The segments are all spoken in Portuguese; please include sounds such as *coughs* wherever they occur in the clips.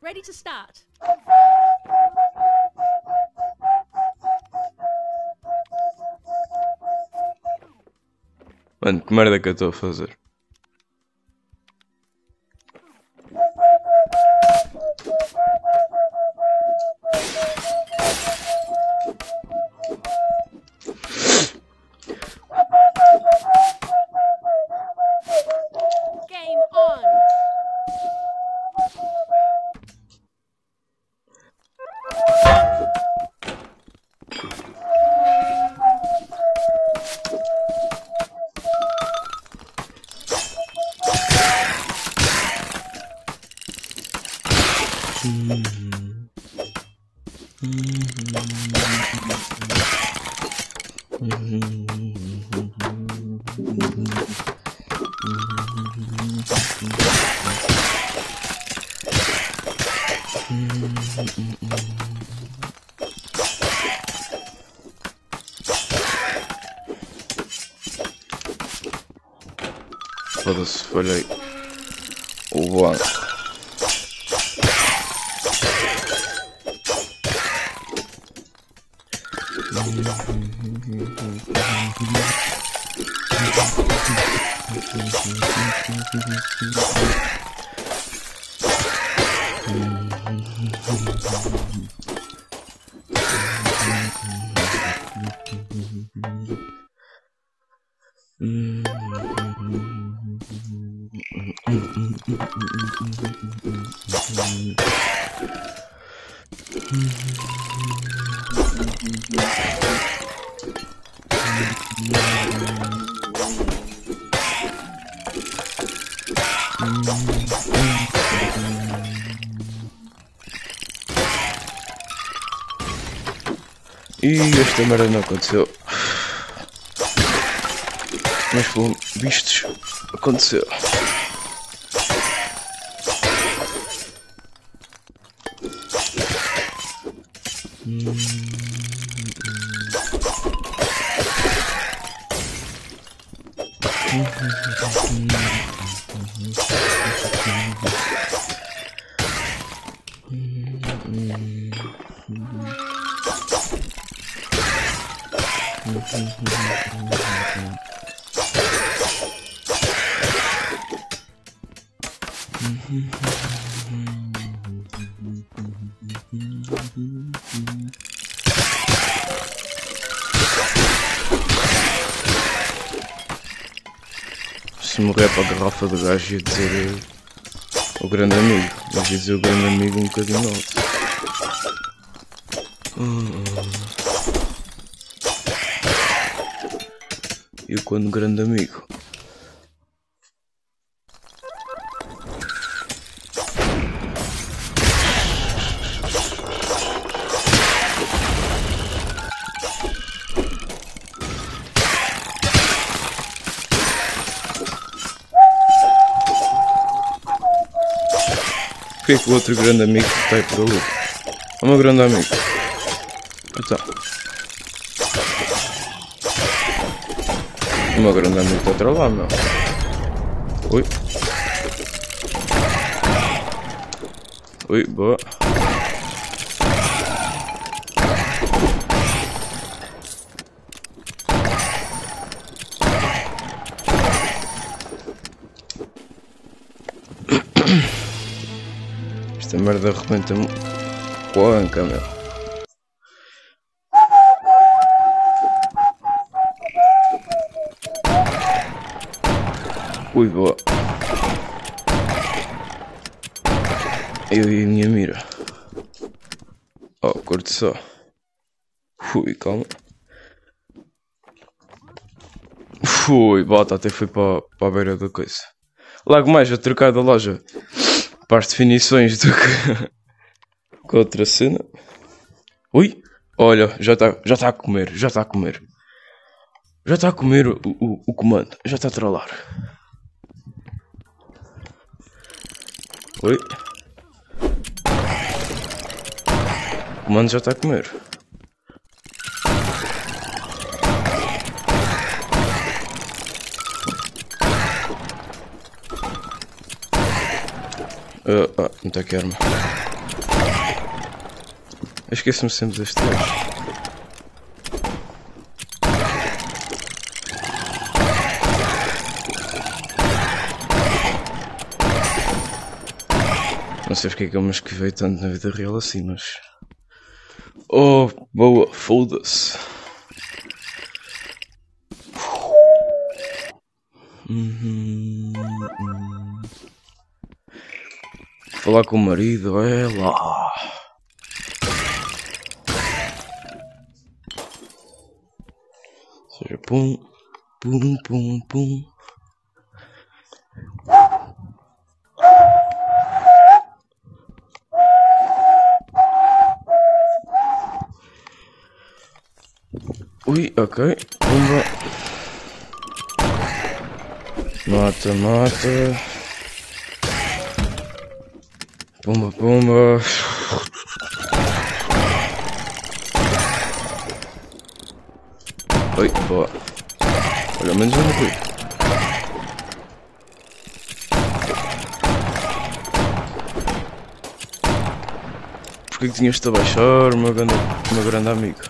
Ready to start. Mano, que merda que eu estou a fazer? Foda-se, falhei. O banco. E esta merda não aconteceu. Mas pelo vistos aconteceu. Se morrer para a garrafa de gajo ia dizer eh, o grande amigo, mas dizer o grande amigo um bocadinho alto. E o quando grande amigo. Porquê que o outro grande amigo está aí por ali? O meu grande amigo. Então. O meu grande amigo está atrás lá, meu. Ui. Ui, boa. Esta merda arrebenta-me com a anca, meu. Ui, boa. Eu e a minha mira. Oh, curte só. Ui, calma. Fui, bota, até fui para a beira da coisa. Logo mais a trocar da loja para as definições do que *laughs* com outra cena. Ui, olha, já está já tá a comer, já está a comer. Já está a comer o, o, o comando, já está a trollar. Oi. O comando já está a comer. Ah, ah, não está aqui a arma. Esqueço-me sempre deste. Não sei porque é que eu me esquivei tanto na vida real assim, mas. Oh, boa, foda-se. Uhum, uhum. Falar com o marido, é lá. Seja, pum, pum, pum, pum. Ui, ok. Pumba. Mata, mata. Pumba, pumba. Oi, boa. Olha, menos não fui. Porquê que tinhas de abaixar, meu grande, meu grande amigo?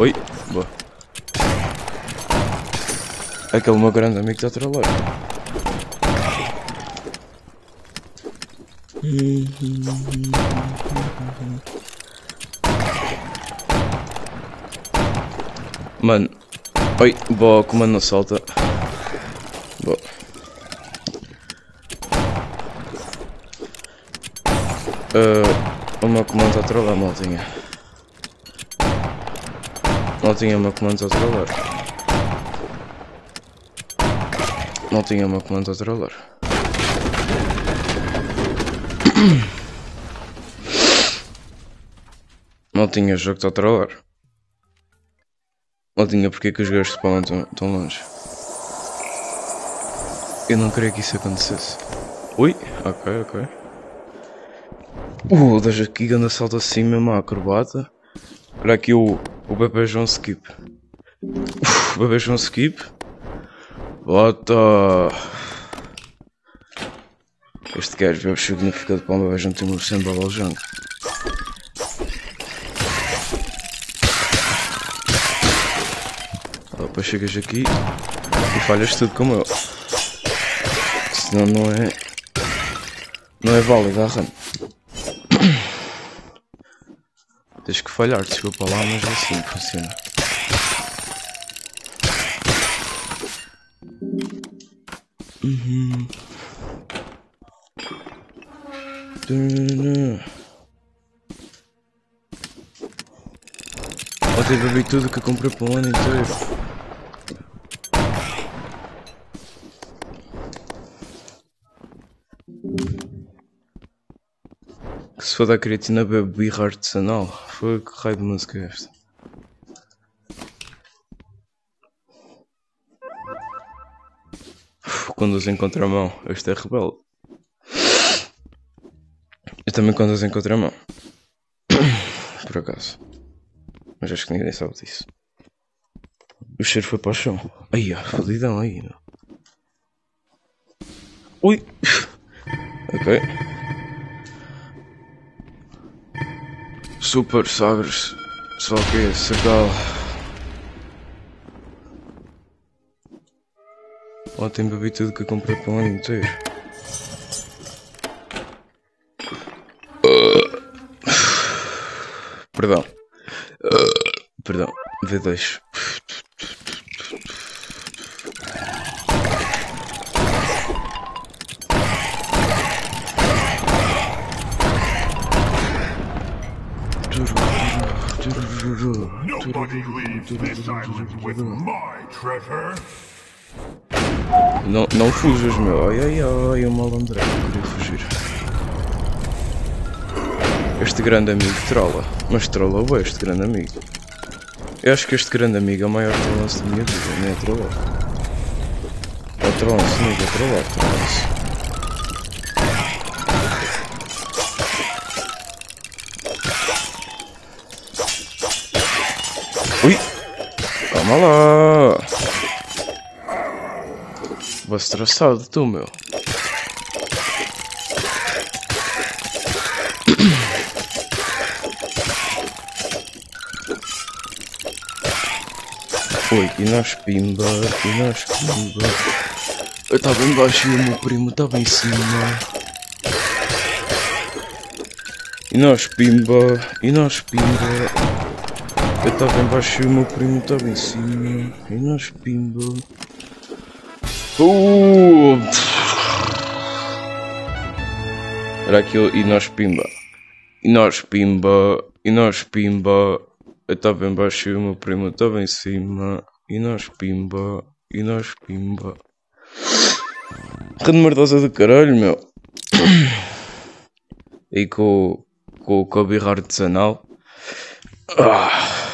Oi, boa. Aquele meu grande amigo está a trollar. Mano, oi, boa, comando não solta. Boa. Uh, o meu comando está a trollar, maltinha. Maltinha, o meu comando a trollar. Não tinha o meu comando a trollar. *coughs* Não tinha jogo a trollar. Não tinha porque que os gajos spawnam tão, tão longe. Eu não queria que isso acontecesse. Ui, ok, ok. Uh, deixa aqui grande salto assim mesmo acrobata. Olha aqui o, o bebê João Skip. Uf, bebê João Skip. Bota! Este gajo significado para uma vez não tem um sendo alojando. Depois chegas aqui e falhas tudo como eu. Senão não é. Não é válido a run. *coughs* Tens que falhar, desculpa lá, mas é assim que funciona. Uhum. Ontem bebi tudo que comprei para o ano inteiro. Se for da creatina bebe birra artesanal. Foi que raio de música é esta? Conduz em contramão. Este é rebelde. Eu também conduz em contramão. Por acaso. Mas acho que ninguém sabe disso. O cheiro foi para o chão. Aí, ó, fodidão aí. Meu. Ui! *coughs* Ok. Super Sagres. Só que Sergal. Ontem bebi tudo que comprei para o ano inteiro. Perdão. Perdão. V2. Nobody leaves this island with my treasure. Não, não fujas, meu. Ai ai ai, o malandrão queria fugir. Este grande amigo trola. Mas trola bem este grande amigo. Eu acho que este grande amigo é o maior trolance da minha vida, não é trollar. Ou trolance, amigo, é trollar, trolance. Ui! Calma lá! Vou estressado tu, meu. Oi, e nós pimba, e nós pimba. Eu estava embaixo e o meu primo estava em cima. E nós pimba, e nós pimba. Eu estava embaixo e o meu primo estava em cima. E nós pimba. Uh! Era aquilo e nós pimba. E nós pimba, e nós pimba. Eu estava embaixo e o meu primo estava em cima. E nós pimba, e nós pimba. Rede merdosa do caralho, meu. E com, com, a birra artesanal. Ah.